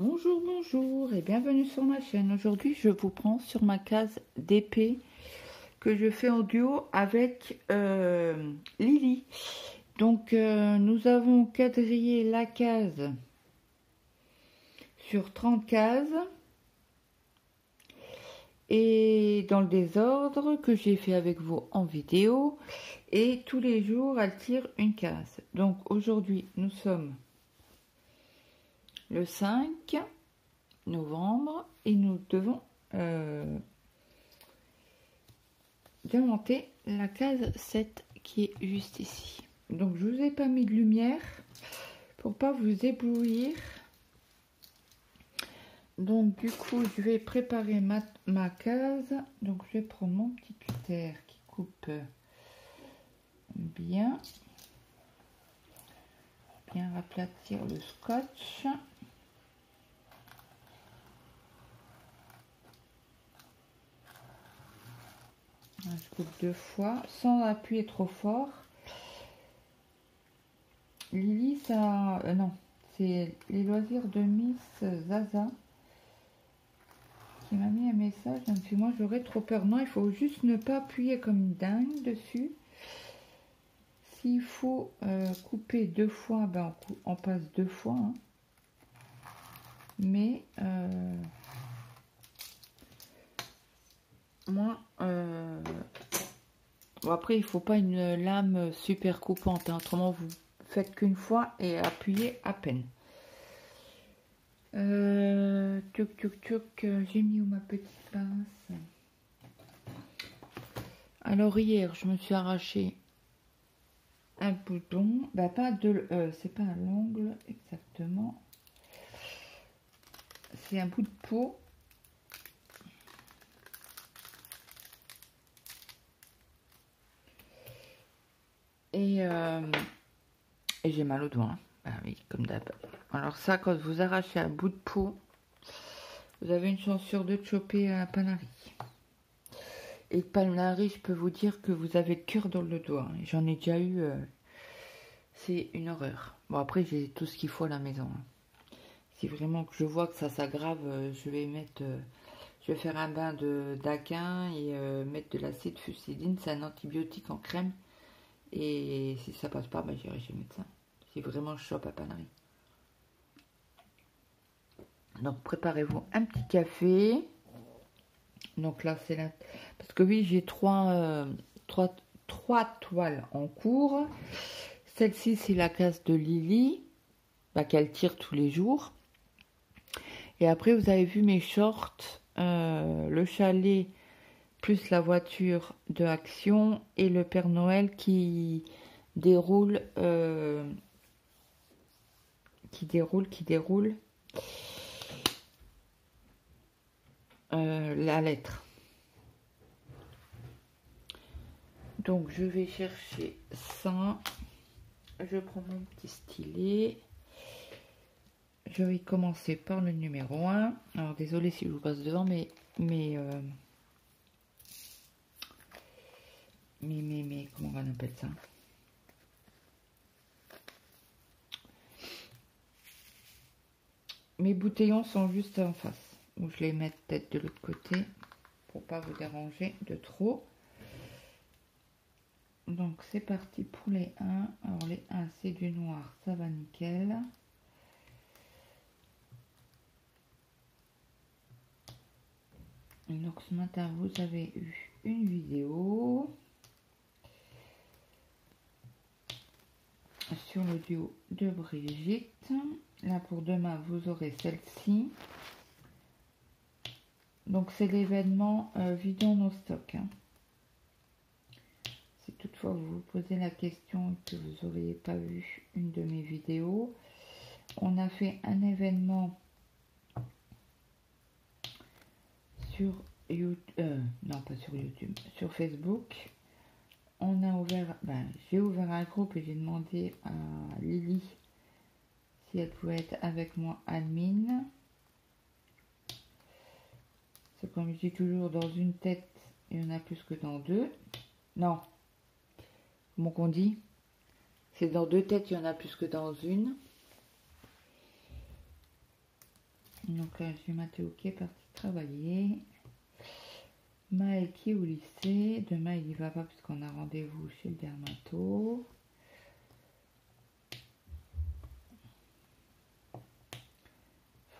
Bonjour, bonjour et bienvenue sur ma chaîne. Aujourd'hui, je vous prends sur ma case d'épée que je fais en duo avec euh, Lily. Donc, euh, nous avons quadrillé la case sur 30 cases et dans le désordre que j'ai fait avec vous en vidéo. Et tous les jours, elle tire une case. Donc, aujourd'hui, nous sommes le 5 novembre et nous devons euh, démonter la case 7 qui est juste ici. Donc je vous ai pas mis de lumière pour pas vous éblouir. Donc du coup je vais préparer ma, ma case. Donc je vais prendre mon petit cutter qui coupe bien. Bien aplatir le scotch. Je coupe deux fois sans appuyer trop fort. Lily, ça... Euh, non, c'est les loisirs de Miss Zaza qui m'a mis un message. Donc, moi, j'aurais trop peur. Non, il faut juste ne pas appuyer comme une dingue dessus. S'il faut euh, couper deux fois, ben, on, passe deux fois. Hein. Mais... Euh, moi, euh, bon après, il faut pas une lame super coupante. Hein. Autrement, vous faites qu'une fois et appuyez à peine. Euh, tuc, tuc, tuc. J'ai mis où ma petite pince? Alors, hier, je me suis arraché un bouton. Bah, pas de... Euh, c'est pas un l'ongle exactement. C'est un bout de peau Euh, et, j'ai mal au doigt. Hein. Ah oui, comme d'hab. Alors ça, quand vous arrachez un bout de peau, vous avez une chance sur deux de choper un panari. Et panari, je peux vous dire que vous avez le cœur dans le doigt. J'en ai déjà eu. Euh, c'est une horreur. Bon, après, j'ai tout ce qu'il faut à la maison. Hein. Si vraiment que je vois que ça s'aggrave, euh, je vais mettre... je vais faire un bain d'aquin et mettre de l'acide fusidine. C'est un antibiotique en crème et si ça passe pas, ben, j'irai chez le médecin. Si vraiment chope à panarie. Donc préparez-vous un petit café. Donc là c'est là. Parce que oui, j'ai trois, euh, trois, toiles en cours. Celle-ci c'est la case de Lily. Bah, qu'elle tire tous les jours. Et après vous avez vu mes shorts. Euh, le chalet plus la voiture de Action et le Père Noël qui déroule, euh, qui déroule, qui déroule euh, la lettre. Donc je vais chercher ça. Je prends mon petit stylet. Je vais commencer par le numéro 1. Alors désolé si je vous passe devant, mais, mais euh, mais, mais, mais, comment on appelle ça? Mes bouteillons sont juste en face. Donc je les mets peut-être de l'autre côté pour pas vous déranger de trop. Donc c'est parti pour les 1. Alors les 1 c'est du noir, ça va nickel. Donc ce matin vous avez eu une vidéo. Sur le duo de Brigitte. Là pour demain, vous aurez celle-ci. Donc c'est l'événement euh, Vidons nos stocks. Hein. Si toutefois vous vous posez la question que vous n'auriez pas vu une de mes vidéos, on a fait un événement sur YouTube, euh, non pas sur YouTube, sur Facebook on a ouvert, ben, j'ai ouvert un groupe et j'ai demandé à Lily si elle pouvait être avec moi admin. C'est comme je dis toujours, dans une tête, il y en a plus que dans deux. Non. Comment qu'on dit? C'est dans deux têtes, il y en a plus que dans une. Donc là, j'ai Mathéo qui est parti travailler. Maël qui est au lycée. Demain, il y va pas puisqu'on a rendez-vous chez le dermato.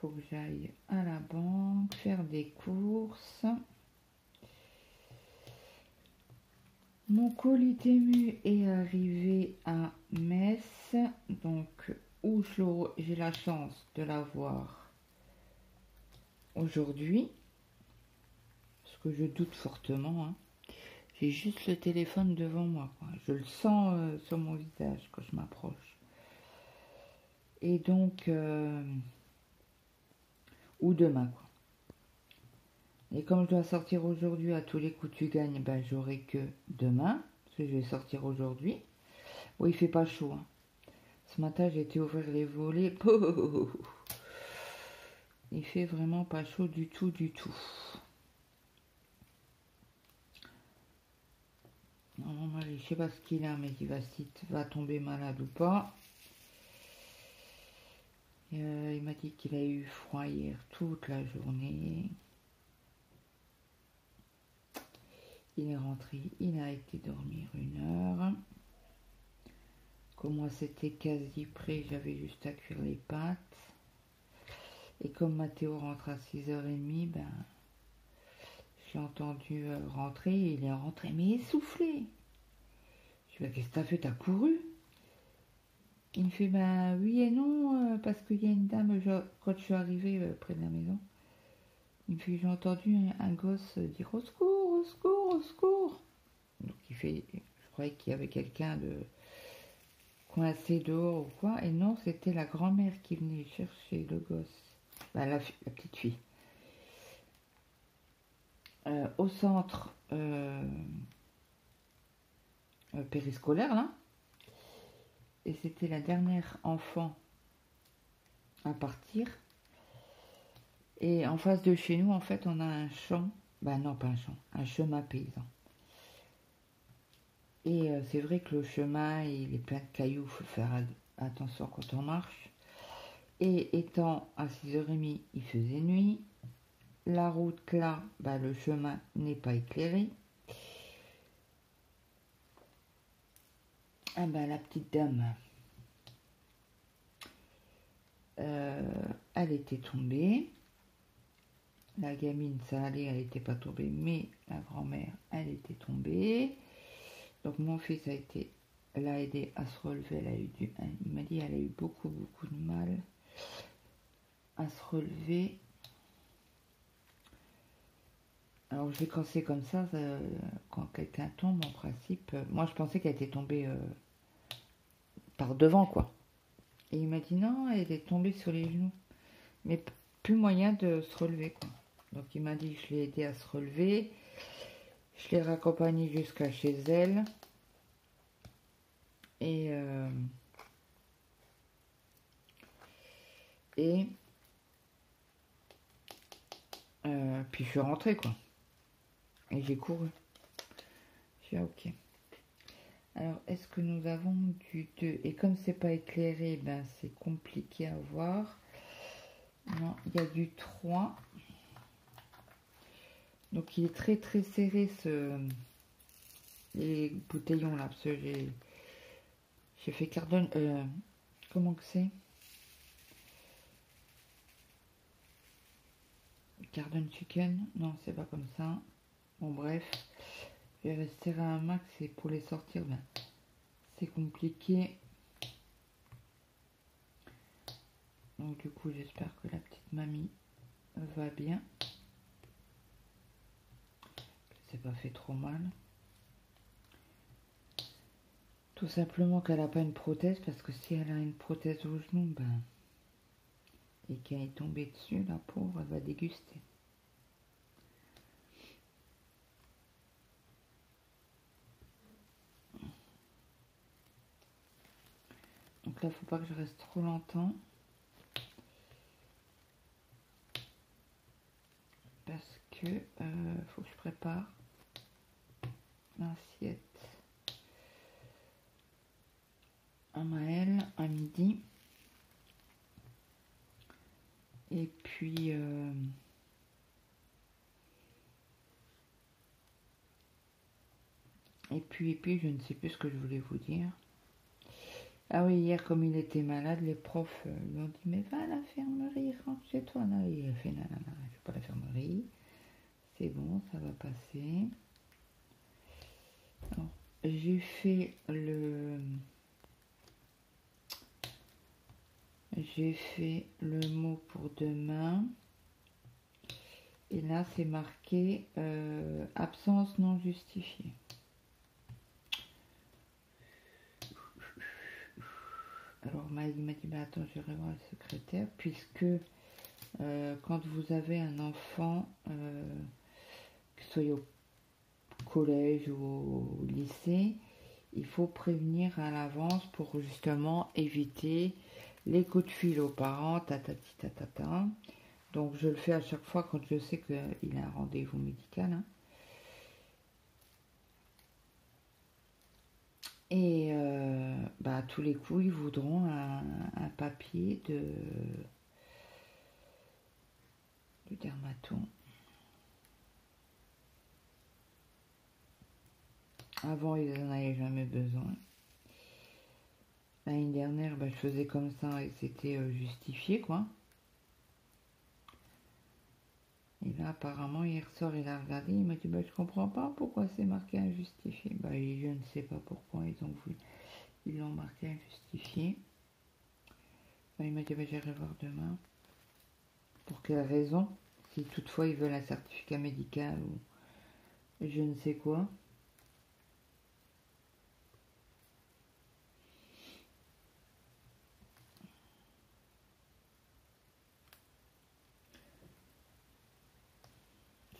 Faut que j'aille à la banque faire des courses. Mon colis Tému est arrivé à Metz, donc où j'ai la chance de l'avoir aujourd'hui, parce je doute fortement. Hein. J'ai juste le téléphone devant moi, je le sens euh, sur mon visage quand je m'approche. Et donc, euh, ou demain, quoi. Et comme je dois sortir aujourd'hui, à tous les coups tu gagnes, ben j'aurai que demain, parce que je vais sortir aujourd'hui. Bon, il fait pas chaud. Hein. Ce matin, j'ai été ouvrir les volets. Il fait vraiment pas chaud du tout, du tout. Non, mon mari, je sais pas ce qu'il a, mais il va, va tomber malade ou pas. Euh, il m'a dit qu'il a eu froid hier toute la journée. Il est rentré, il a été dormir une heure. Comme moi c'était quasi prêt, j'avais juste à cuire les pâtes. Et comme Mathéo rentre à 6h30, ben, j'ai entendu euh, rentrer, il est rentré, mais essoufflé. Je lui dis, qu'est-ce que t'as couru? Il me fait, ben oui et non, euh, parce qu'il y a une dame, quand je suis arrivée euh, près de la maison, il me fait, j'ai entendu un, gosse dire au secours, au secours, au secours. Donc il fait, je croyais qu'il y avait quelqu'un de coincé dehors ou quoi. Et non, c'était la grand-mère qui venait chercher le gosse, ben, la, petite fille. Euh, au centre euh, périscolaire, là. Et c'était la dernière enfant à partir. Et en face de chez nous, en fait, on a un champ. Ben non, pas un champ, un chemin paysan. Et euh, c'est vrai que le chemin, il est plein de cailloux, il faut faire attention quand on marche. Et étant à 6h30, il faisait nuit. La route là, ben, le chemin n'est pas éclairé. Ah ben la petite dame, euh, elle était tombée. La gamine, ça allait, elle n'était pas tombée, mais la grand-mère, elle était tombée. Donc mon fils a été, l'a aidé à se relever. Elle a eu du, il m'a dit, elle a eu beaucoup, beaucoup de mal à se relever. Alors je quand c'est comme ça, quand quelqu'un tombe, en principe, euh, moi je pensais qu'elle était tombée euh, par devant, quoi. Et il m'a dit non, elle est tombée sur les genoux. Mais plus moyen de se relever, quoi. Donc il m'a dit, je l'ai aidé à se relever. Je l'ai raccompagnée jusqu'à chez elle. Et, euh, euh, puis je suis rentrée quoi. Et j'ai couru. J'ai ok. Alors, est-ce que nous avons du 2 Et comme c'est pas éclairé, ben c'est compliqué à voir. Non, il y a du 3. Donc il est très très serré ce les bouteillons là parce que j'ai fait cardon euh, comment que c'est? Cardon chicken? Non c'est pas comme ça bon bref je vais serrer un max et pour les sortir ben, c'est compliqué donc du coup j'espère que la petite mamie va bien c'est pas fait trop mal. Tout simplement qu'elle n'a pas une prothèse, parce que si elle a une prothèse au genou, ben, et qu'elle est tombée dessus, la pauvre, elle va déguster. Donc là, faut pas que je reste trop longtemps. Parce que euh, faut que je prépare l'assiette à Maël à midi. Et puis... euh, Et puis, et puis, je ne sais plus ce que je voulais vous dire. Ah oui, hier, comme il était malade, les profs euh, lui ont dit Mais va à l'infirmerie, rentre chez toi. Non, il a fait Non, non, non, je vais pas à l'infirmerie. C'est bon, ça va passer. J'ai fait le. J'ai fait le mot pour demain. Et là, c'est marqué euh, absence non justifiée. Alors, il m'a dit, bah, attends, je vais voir le secrétaire, puisque euh, quand vous avez un enfant, euh, que ce soit au collège ou au lycée, il faut prévenir à l'avance pour justement éviter les coups de fil aux parents, tatati tatata. Donc, je le fais à chaque fois quand je sais qu'il a un rendez-vous médical. hein. Et euh, bah, à tous les coups, ils voudront un, papier de, de dermato. Avant, ils n'en avaient jamais besoin. L'année dernière, bah, je faisais comme ça et c'était euh, justifié, quoi. Et là, apparemment, hier soir, il a regardé, il m'a dit, bah, je comprends pas pourquoi c'est marqué injustifié. Bah, je ne sais pas pourquoi ils ont voulu. Ils l'ont marqué injustifié. Il m'a dit, bah, j'irai voir demain. Pour quelle raison? Si toutefois ils veulent un certificat médical ou je ne sais quoi.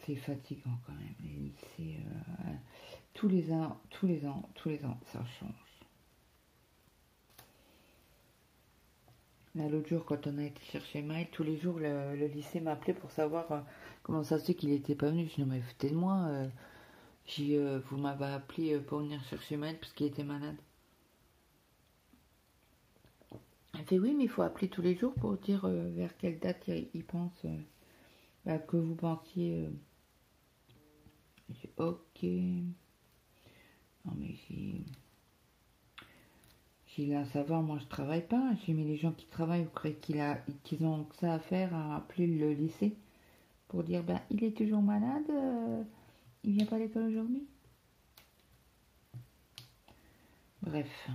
C'est fatigant quand même, euh, tous les ans, tous les ans, tous les ans, ça change. Là, l'autre jour, quand on a été chercher Maël, tous les jours, le, lycée m'appelait pour savoir euh, comment ça se fait qu'il n'était pas venu. Je dis, non, mais foutez de moi. euh, euh, vous m'avez appelé euh, pour venir chercher Maël parce qu'il était malade. Elle fait, oui, mais il faut appeler tous les jours pour dire vers quelle date il, pense que vous pensiez. J'ai dit, ok. Non, mais j'ai. J'ai dit, à savoir, moi je travaille pas. J'ai mis les gens qui travaillent, vous croyez qu'il a, qu'ils ont ça à faire à appeler le lycée pour dire, ben, il est toujours malade, euh, il vient pas à l'école aujourd'hui. Bref,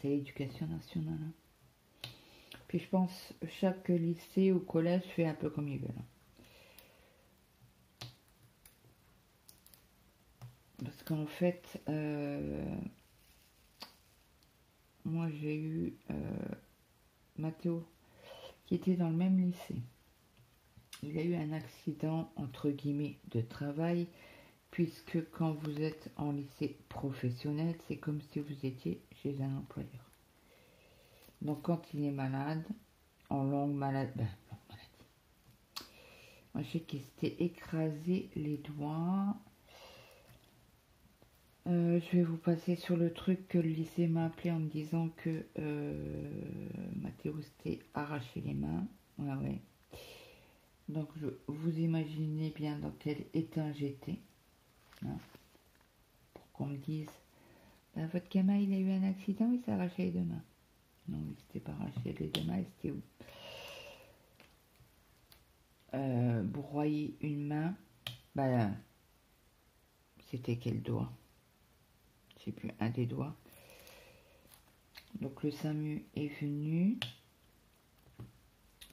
c'est l'éducation nationale. hein. Puis je pense chaque lycée ou collège fait un peu comme ils veulent. Parce qu'en fait, euh, moi j'ai eu euh, Mathéo qui était dans le même lycée. Il a eu un accident entre guillemets de travail puisque quand vous êtes en lycée professionnel, c'est comme si vous étiez chez un employeur. Donc quand il est malade, en longue maladie, ben, longue maladie. Moi je sais qu'il s'était écrasé les doigts. Euh, je vais vous passer sur le truc que le lycée m'a appelé en me disant que euh, Mathéo s'était arraché les mains. Ouais, ouais. Donc je, vous imaginez bien dans quel état j'étais. hein, pour qu'on me dise, Ben, votre gamin il a eu un accident, il s'est arraché les deux mains. Non, il s'était pas arraché les deux mains, il s'était où? Euh, broyer une main. Ben, c'était quel doigt? Plus, un des doigts. Donc le SAMU est venu.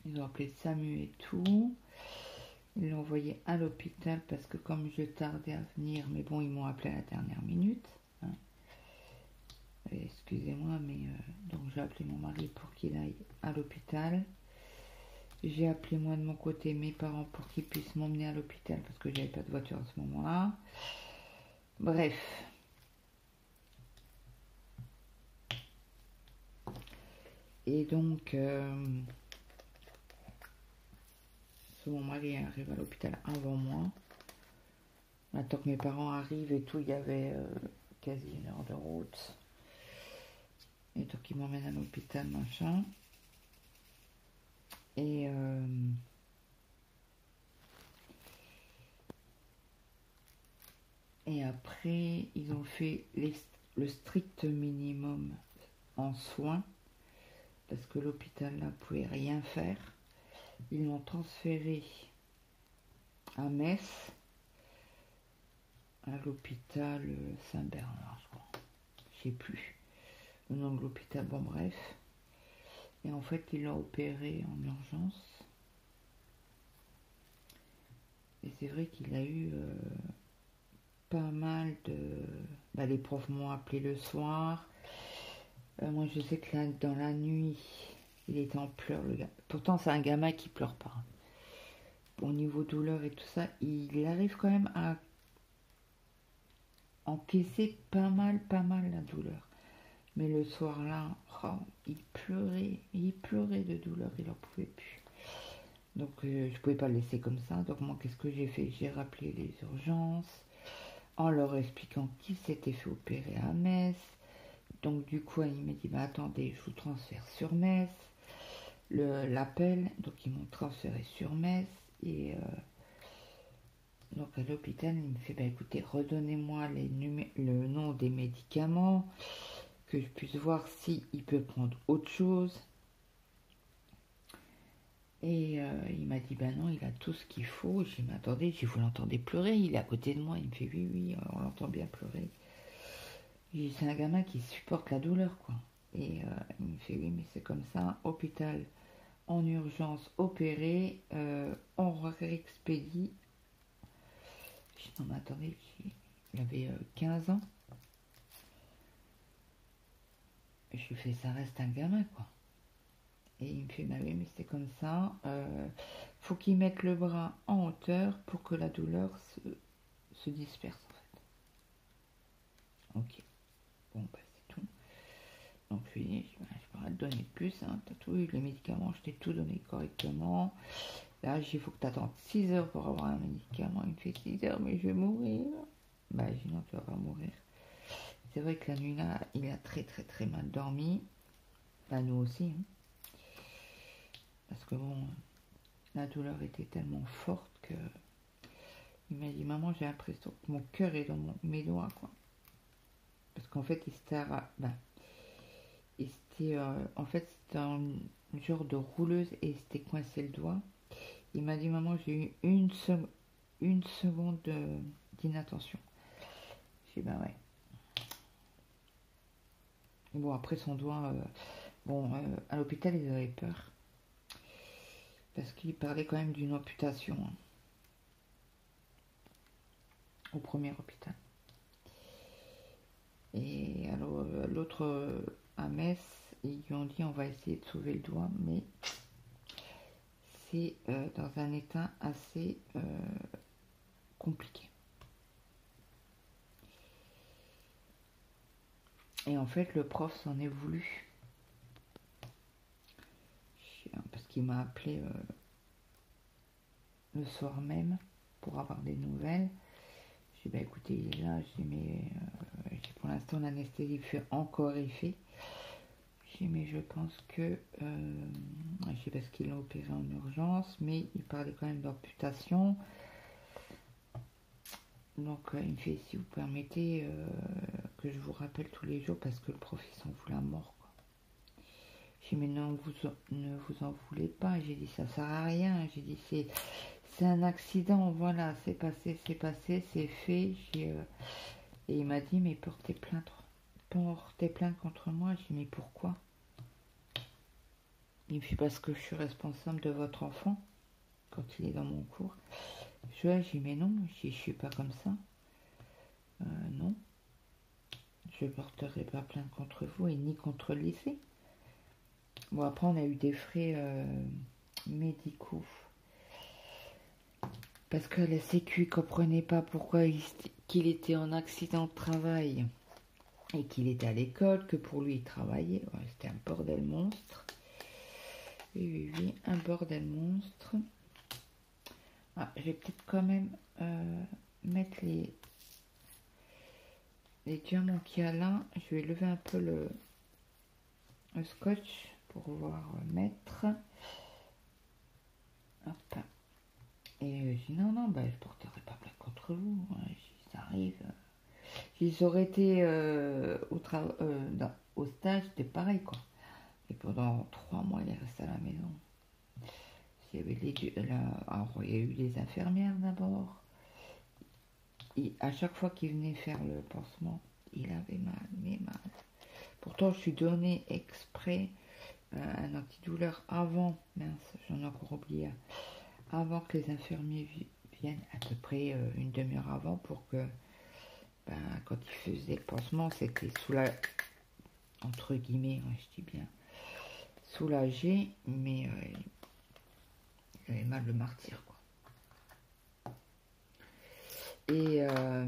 Ils ont appelé SAMU et tout. Ils l'ont envoyé à l'hôpital parce que comme je tardais à venir, mais bon, ils m'ont appelé à la dernière minute. hein. Et Excusez-moi, mais euh, donc j'ai appelé mon mari pour qu'il aille à l'hôpital. J'ai appelé moi de mon côté mes parents pour qu'ils puissent m'emmener à l'hôpital parce que j'avais pas de voiture à ce moment-là. Bref. Et donc, euh, mon mari arrive à l'hôpital avant moi. Attends que mes parents arrivent et tout, il y avait euh, quasi une heure de route. Et donc, ils m'emmènent à l'hôpital, machin. Et euh, et après, ils ont fait le strict minimum en soins parce que l'hôpital ne pouvait rien faire. Ils m'ont transféré à Metz, à l'hôpital Saint-Bernard, je crois. Sais plus le nom de l'hôpital, bon bref. Et en fait, il l'a opéré en urgence. Et c'est vrai qu'il a eu euh, pas mal de... Bah, les profs m'ont appelé le soir. Euh, moi, je sais que là, dans la nuit, il était en pleurs, le gars. Pourtant, c'est un gamin qui pleure pas. Au niveau douleur et tout ça, il arrive quand même à encaisser pas mal, pas mal la douleur. Mais le soir-là, oh, il pleurait, il pleurait de douleur, il n'en pouvait plus. Donc euh, je ne pouvais pas le laisser comme ça. Donc moi, qu'est-ce que j'ai fait? J'ai rappelé les urgences en leur expliquant qui s'était fait opérer à Metz. Donc du coup, il m'a dit, bah, attendez, je vous transfère sur Metz. L'appel, donc ils m'ont transféré sur Metz. Et euh, donc à l'hôpital, il me fait, bah, écoutez, redonnez-moi le nom des médicaments que je puisse voir si il peut prendre autre chose. Et euh, il m'a dit, ben non, il a tout ce qu'il faut. J'ai dit, mais attendez, vous l'entendez pleurer, il est à côté de moi. Il me fait, oui, oui, on l'entend bien pleurer. C'est un gamin qui supporte la douleur, quoi. Et euh, il me fait, oui, mais c'est comme ça. Hôpital en urgence, opéré, euh, on réexpédie. Non, mais attendez, il avait 15 ans. je lui fais, ça reste un gamin, quoi. Et il me fait, bah oui, mais c'est comme ça. Euh, faut qu'il mette le bras en hauteur pour que la douleur se, disperse, en fait. Ok. Bon, bah c'est tout. Donc bah, je te donner plus, hein. T'as tout eu, les médicaments, je t'ai tout donné correctement. Là, il faut que tu attendes 6 heures pour avoir un médicament. Il me fait 6 heures, mais je vais mourir. Bah, je dis non, tu vas mourir. C'est vrai que la nuit là, il a très très très mal dormi. Bah nous aussi. Hein. Parce que bon, la douleur était tellement forte que il m'a dit maman j'ai l'impression que mon cœur est dans mes doigts quoi. Parce qu'en fait il s'était ben, euh, en fait c'était un genre de rouleuse et il s'était coincé le doigt. Il m'a dit maman j'ai eu une, une seconde d'inattention. J'ai dit bah ouais. Bon, après son doigt, euh, bon, euh, à l'hôpital, ils avaient peur. Parce qu'il parlait quand même d'une amputation. Hein. au premier hôpital. Et alors, euh, l'autre à Metz, ils lui ont dit on va essayer de sauver le doigt, mais c'est dans un état assez compliqué. Et en fait, le prof s'en est voulu. Parce qu'il m'a appelé euh, le soir même pour avoir des nouvelles. J'ai dit, bah écoutez, il là. J'ai mais euh, pour l'instant, l'anesthésie fait encore effet. J'ai mais je pense que, euh, je sais parce qu'il l'a opéré en urgence, mais il parlait quand même d'amputation. Donc il me fait, si vous permettez, que je vous rappelle tous les jours parce que le professeur voulait la mort. J'ai dit, mais non, vous, ne vous en voulez pas. J'ai dit, ça sert à rien. J'ai dit, c'est, c'est un accident. Voilà, c'est passé, c'est passé, c'est fait. Euh, et il m'a dit, mais portez plainte. Portez plainte contre moi. J'ai dit, mais pourquoi? Il me fait, parce que je suis responsable de votre enfant quand il est dans mon cours. Je lui ai dit, mais non, je ne suis pas comme ça. Euh, non je ne porterai pas plainte contre vous et ni contre le lycée. Bon, après, on a eu des frais euh, médicaux. Parce que la Sécu comprenait pas pourquoi qu'il était en accident de travail et qu'il était à l'école, que pour lui il travaillait. C'était un bordel monstre. Oui, oui, oui, un bordel monstre. Ah, je vais peut-être quand même euh, mettre les, les diamants qu'il y a là, je vais lever un peu le, scotch pour pouvoir mettre. Et euh, je dis non, non, bah, je porterai pas plainte contre vous. hein. Ça arrive. Ils auraient été euh, euh, au stage, c'était pareil quoi. Et pendant trois mois, il est resté à la maison. Il y avait les, alors, il y a eu les infirmières d'abord. Et à chaque fois qu'il venait faire le pansement, il avait mal, mais mal. Pourtant, je suis donné exprès euh, un antidouleur avant, mince, j'en ai encore oublié, avant que les infirmiers vi- viennent, à peu près euh, une demi-heure avant, pour que, ben, quand il faisait le pansement, c'était soulagé, entre guillemets, ouais, je dis bien, soulagé, mais euh, il avait mal le martyr, quoi. Et euh,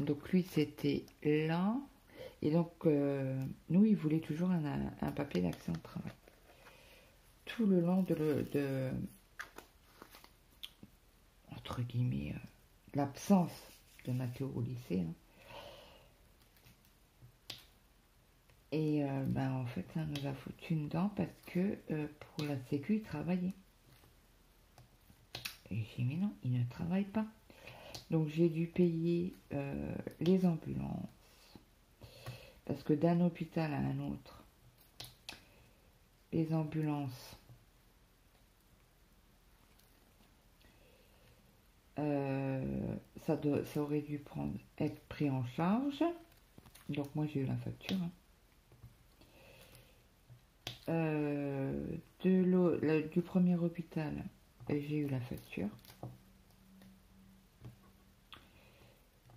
donc lui, c'était là. Et donc, nous, il voulait toujours un, papier d'accident de travail. Tout le long de, le- de guillemets, euh, l'absence de Mathéo au lycée. hein. Et euh, ben, en fait, ça nous a foutu une dent parce que euh, pour la sécu, il travaillait. Et j'ai dit, mais non, il ne travaille pas. Donc j'ai dû payer les ambulances. Parce que d'un hôpital à un autre, les ambulances, euh, ça, doit- ça aurait dû prendre, être pris en charge. Donc moi j'ai eu la facture. hein. Euh, de du premier hôpital, j'ai eu la facture.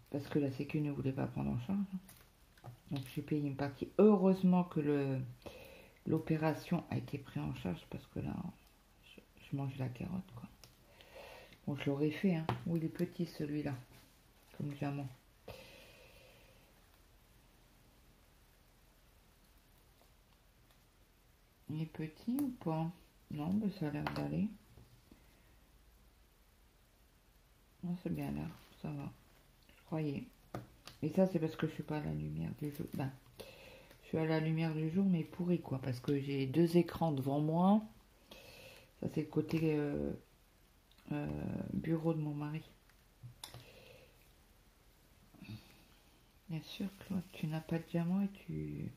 Parce que la Sécu ne voulait pas prendre en charge. Donc j'ai payé une partie. Heureusement que l'opération a été prise en charge parce que là, je, je mange la carotte quoi. Bon, je l'aurais fait, hein. Oui, il est petit celui-là, comme diamant. Il est petit ou pas? Non, mais ça a l'air d'aller. C'est bien là, ça va. Je croyais. Et ça, c'est parce que je suis pas à la lumière du jour. Ben, je suis à la lumière du jour, mais pourri quoi, parce que j'ai deux écrans devant moi. Ça, c'est le côté euh, euh, bureau de mon mari. Bien sûr, Claude, tu n'as pas de diamant et tu.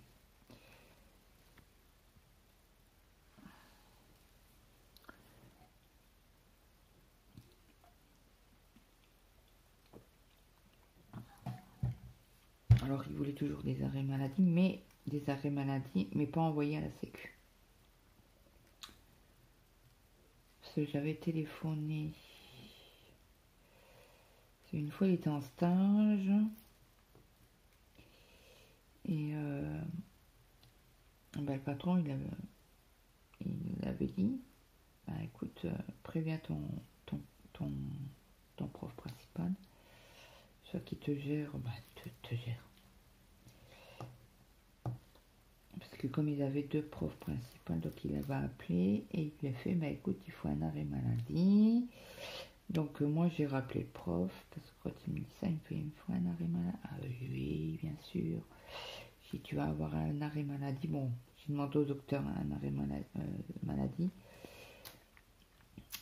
Alors, il voulait toujours des arrêts maladie, mais des arrêts maladie, mais pas envoyés à la Sécu. Parce j'avais téléphoné. Une fois, il était en stage. Et euh, ben, le patron, il avait, il avait dit bah, écoute, euh, préviens ton, ton, ton, ton prof principal, soit qui te gère, bah, te, te gère. Parce que comme il avait deux profs principaux, donc il avait appelé et il lui a fait, bah écoute, il faut un arrêt maladie. Donc euh, moi j'ai rappelé le prof, parce que quand il me dit ça, il me fait, il me faut un arrêt maladie. Ah oui, bien sûr. Si tu vas avoir un arrêt maladie, bon, j'ai demandé au docteur un arrêt euh, maladie.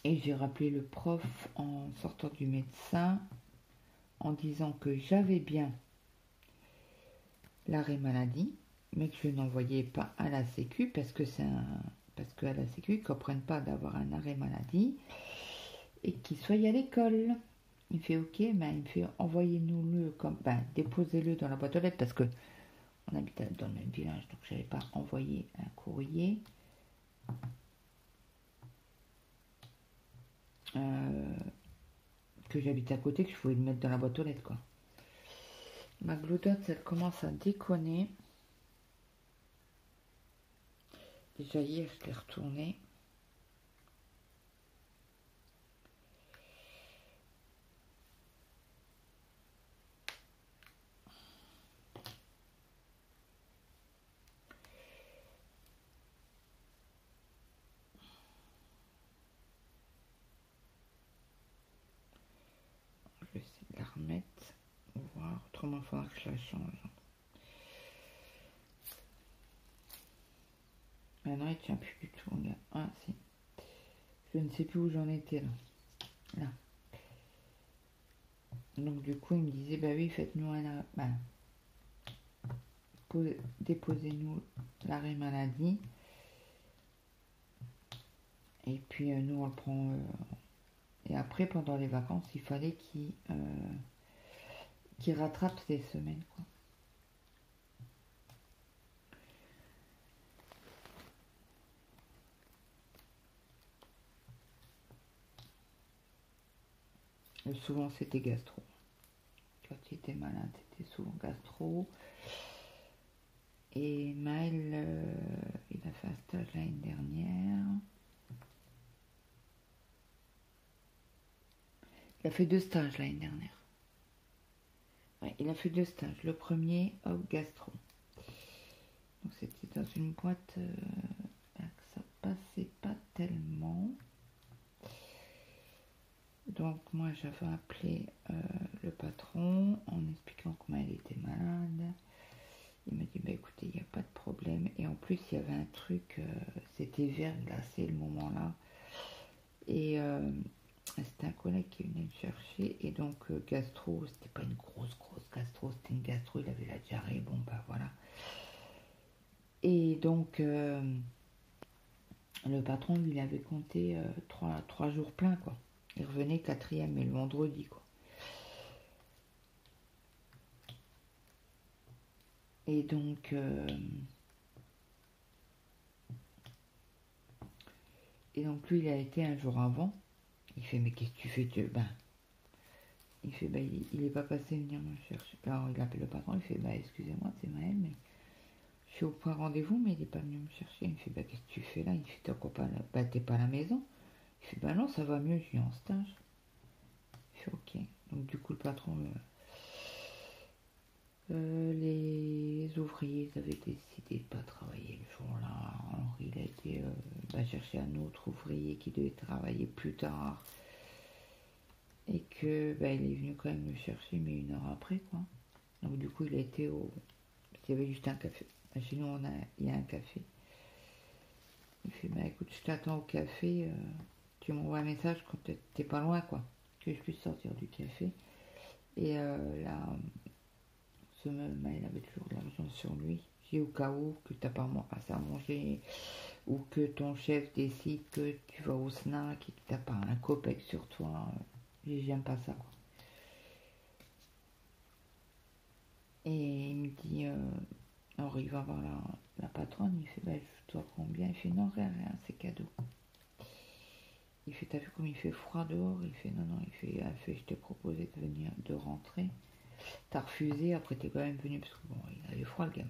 Et j'ai rappelé le prof en sortant du médecin en disant que j'avais bien l'arrêt maladie, mais je n'envoyais pas à la Sécu parce que c'est parce qu'à la Sécu ils comprennent pas d'avoir un arrêt maladie et qu'il soit à l'école. Il fait ok, ben il me fait envoyez-nous-le comme ben déposez-le dans la boîte aux lettres parce que on habite dans le même village donc j'avais pas envoyé un courrier. Euh, que j'habite à côté, que je pouvais le mettre dans la boîte aux lettres, quoi. Ma gloudotte, elle commence à déconner. Déjà hier, je l'ai retournée. Je vais essayer de la remettre. Voir. Autrement, il faudra que je la change. Non, il tient plus du tout. Ah. Je ne sais plus où j'en étais là. Là. Donc du coup, il me disait, bah oui, faites-nous un... Bah, déposez-nous l'arrêt maladie. Et puis euh, nous, on le prend... Euh, et après, pendant les vacances, il fallait qu'il euh, rattrape ces semaines. Souvent c'était gastro. Quand il était malade, c'était souvent gastro. Et Maël, euh, il a fait un stage l'année dernière. Il a fait deux stages l'année dernière. il a fait deux stages. Le premier, au gastro. Donc c'était dans une boîte euh, ça passait pas tellement. Donc moi j'avais appelé euh, le patron en expliquant comment elle était malade. Il m'a dit bah écoutez il n'y a pas de problème. Et en plus il y avait un truc, euh, c'était verglacé le moment là. Et euh, c'était un collègue qui venait me chercher. Et donc gastro, c'était pas une grosse grosse gastro, c'était une gastro, il avait la diarrhée, bon bah voilà. Et donc le patron lui avait compté trois, trois jours pleins quoi. Il revenait quatrième, et le vendredi, quoi. Et donc, euh, et donc lui, il a été un jour avant. Il fait, mais qu'est-ce que tu fais tu... Ben, il fait, ben, il n'est pas passé venir me chercher. Alors, il appelle le patron, il fait, bah, excusez-moi, c'est Maël, mais je suis au point rendez-vous, mais il n'est pas venu me chercher. Il fait, bah, qu'est-ce que tu fais là? Il fait, t'es pas, bah, pas à la maison. Il fait, bah non, ça va mieux, je suis en stage. Il fait, ok. Donc du coup, le patron, euh, euh, les ouvriers avaient décidé de pas travailler le jour-là. Alors il a été euh, chercher un autre ouvrier qui devait travailler plus tard. Et que bah, il est venu quand même le chercher, mais une heure après, quoi. Donc du coup, il a été au... Il y avait juste un café. Bah, chez nous, on a... il y a un café. Il fait, bah écoute, je t'attends au café tu m'envoies un message quand t'es pas loin, quoi. Que je puisse sortir du café. Et euh, là, ce mail avait toujours de l'argent sur lui. J'ai au cas où que t'as pas assez à manger ou que ton chef décide que tu vas au snack et que t'as pas un copec sur toi. J'aime pas ça, quoi. Et il me dit, euh, alors il va voir la, patronne, il fait, bah, je dois combien Il fait, non, rien, rien, c'est cadeau. Il fait, t'as vu comme il fait froid dehors Il fait, non, non, il fait, ah, fait je t'ai proposé de venir, de rentrer. T'as refusé, après t'es quand même venu parce que bon, il avait froid le gamin.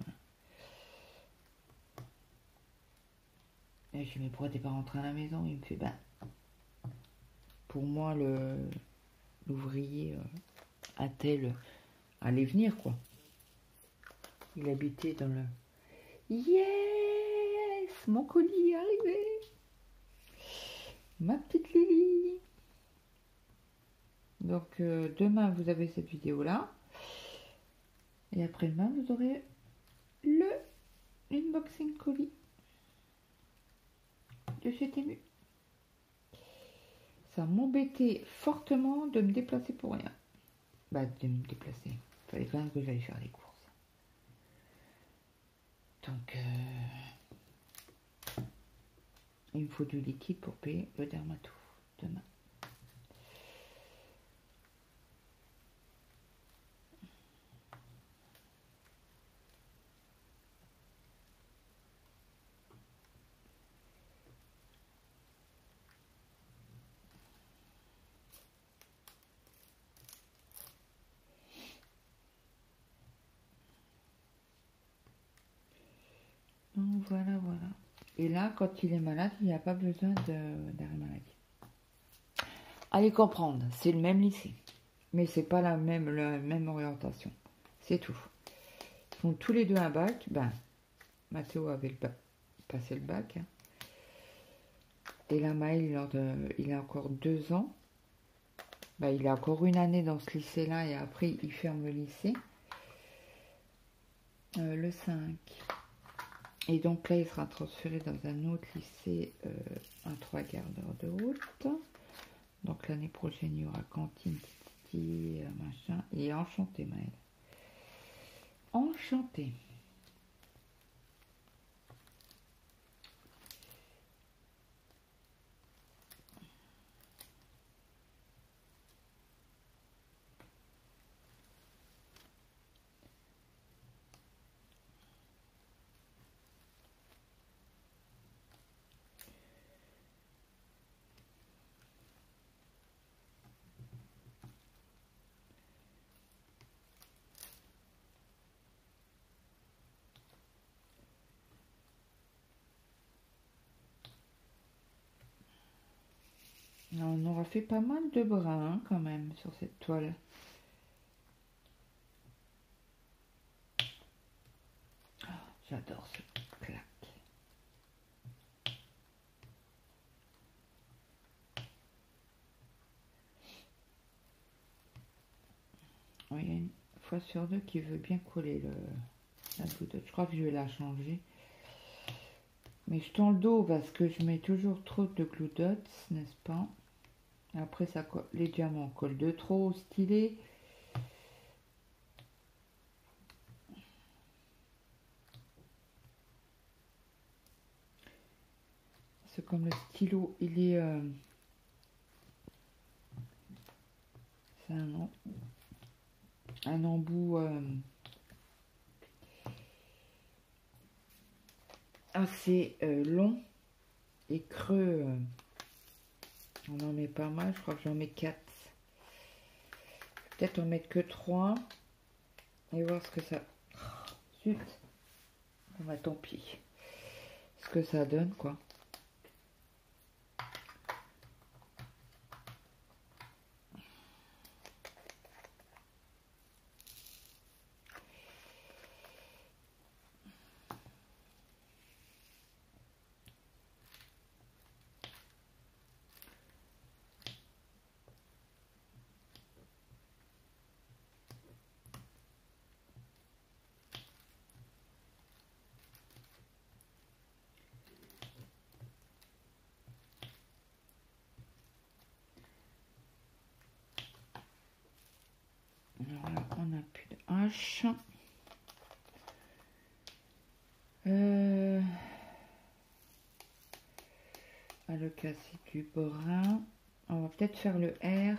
Et je lui dis, mais pourquoi t'es pas rentré à la maison? Il me fait, ben, pour moi, le l'ouvrier euh, a-t-elle allait venir, quoi. Il habitait dans le... Yes Mon colis est arrivé ma petite Lily. Donc euh, demain vous avez cette vidéo là. Et après-demain vous aurez le unboxing colis de chez Temu. Ça m'embêtait fortement de me déplacer pour rien. Bah de me déplacer. Fallait quand que j'aille faire les courses. Donc euh, il me faut du liquide pour payer le dermato demain. Donc voilà, voilà. Et là, quand il est malade, il n'y a pas besoin d'arrêt maladie. Allez comprendre, c'est le même lycée. Mais c'est pas la même, la même orientation. C'est tout. Ils font tous les deux un bac. Ben, Mathéo avait passé le bac. Hein. Et là, Maël, il, a encore deux ans. Ben, il a encore une année dans ce lycée-là et après, il ferme le lycée. Euh, le 5. Et donc là, il sera transféré dans un autre lycée euh, à trois quarts d'heure de route. Donc l'année prochaine, il y aura cantine, titi, euh, machin. Et enchanté, Maëlle. Enchanté. On fait pas mal de brins hein, quand même sur cette toile. Oh, j'adore ce claque. il y a une fois sur deux qui veut bien coller le, la boudotte. Je crois que je vais la changer. Mais je tends le dos parce que je mets toujours trop de glue n'est-ce pas? Après, ça les diamants collent de trop stylé. C'est comme le stylo, il est... Euh, c'est un, un embout... Euh, assez euh, long et creux. On en met pas mal, je crois que j'en mets 4. Peut-être en mettre que 3. Et voir ce que ça... Oh, On va tant pis. Ce que ça donne, quoi. on n'a hache. Euh, à le casser du brun. On va peut-être faire le R.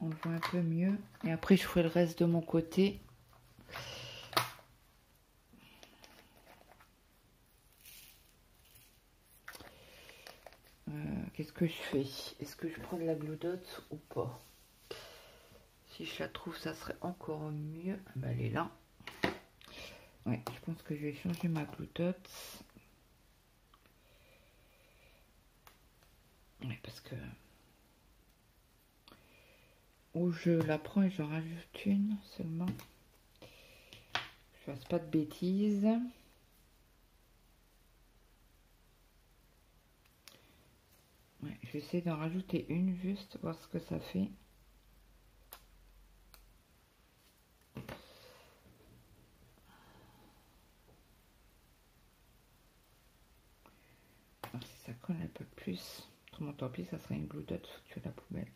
On le voit un peu mieux. Et après, je ferai le reste de mon côté. Euh, qu'est-ce que je fais? Est-ce que je prends de la gloudotte ou pas? Si je la trouve, ça serait encore mieux. Ah bah, elle est là. Ouais, je pense que je vais changer ma gloutotte. Parce que... Ou je la prends et j'en rajoute une seulement. Je fasse pas de bêtises. Ouais, je vais essayer d'en rajouter une juste, voir ce que ça fait. Un peu plus. Autrement, tant pis, ça serait une gloudotte foutue à la poubelle.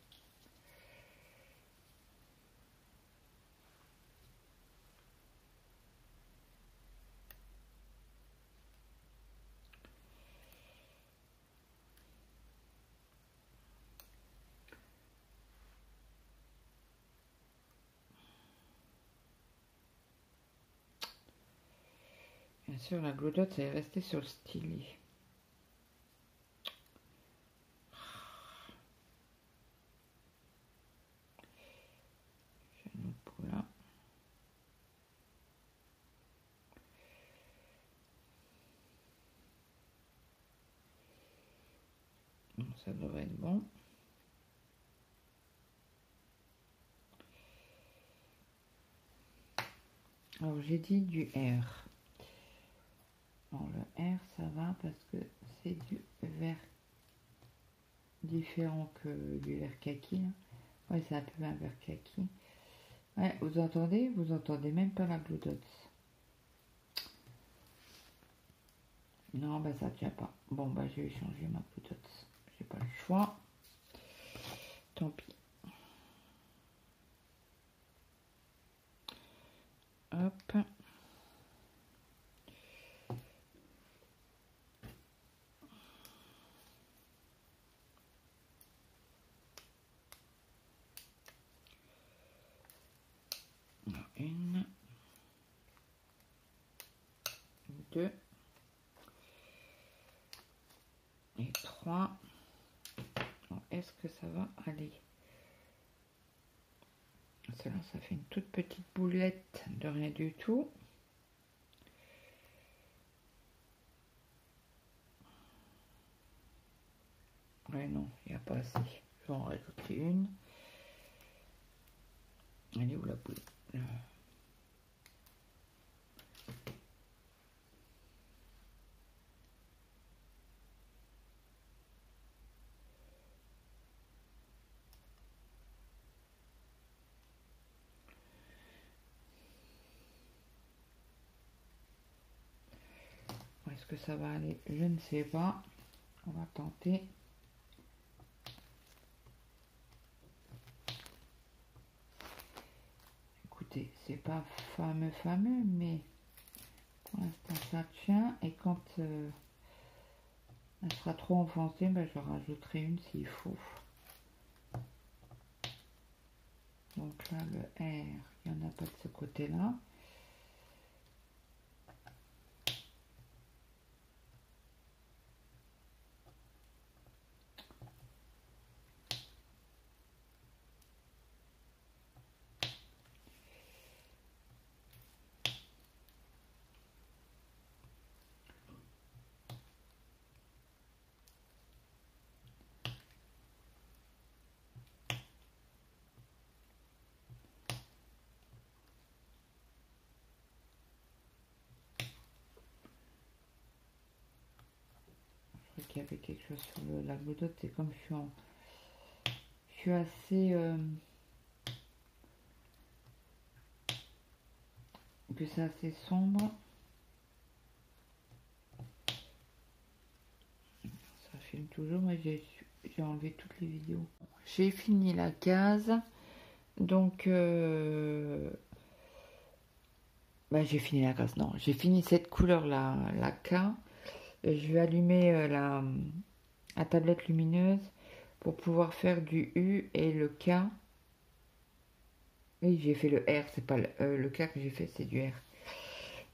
Bien sûr, la gloudotte, est restée sur le stylet. ça devrait être bon. Alors j'ai dit du R. Bon, le R ça va parce que c'est du vert différent que du vert kaki. Ouais, c'est un peu un vert kaki. Ouais, vous entendez? Vous entendez même pas la gloudotte. Non, bah ça tient pas. Bon, bah je vais changer ma pas le choix. Tant pis. Hop. Une. Deux. Et trois. Est-ce que ça va aller Cela, ça fait une toute petite boulette de rien du tout. Ouais, non, il n'y a pas assez. Je vais en rajouter une. Elle est où la boule Est-ce que ça va aller? Je ne sais pas. On va tenter. c'est pas fameux fameux, mais pour l'instant ça tient. Et quand euh, elle sera trop enfoncée, ben, je rajouterai une s'il faut. Donc là, le R, il n'y en a pas de ce côté-là. Qu'il y avait quelque chose sur le, la goudotte et comme je suis en, je suis assez euh, que c'est assez sombre. Ça filme toujours mais j'ai enlevé toutes les vidéos. J'ai fini la case donc euh, ben, j'ai fini la case non j'ai fini cette couleur là la K je vais allumer euh, la, tablette lumineuse pour pouvoir faire du U et le K. Oui, j'ai fait le R, c'est pas le, euh, le K que j'ai fait, c'est du R.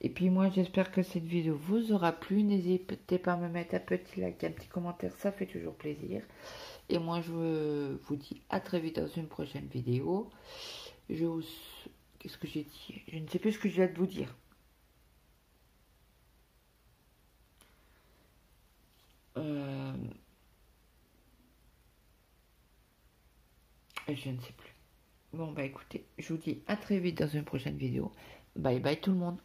Et puis moi, j'espère que cette vidéo vous aura plu. N'hésitez pas à me mettre un petit like, un petit commentaire, ça fait toujours plaisir. Et moi, je vous dis à très vite dans une prochaine vidéo. Je vous... Qu'est-ce que j'ai dit? Je ne sais plus ce que je viens de vous dire. Euh, je ne sais plus. Bon, bah écoutez, je vous dis à très vite dans une prochaine vidéo. Bye bye tout le monde.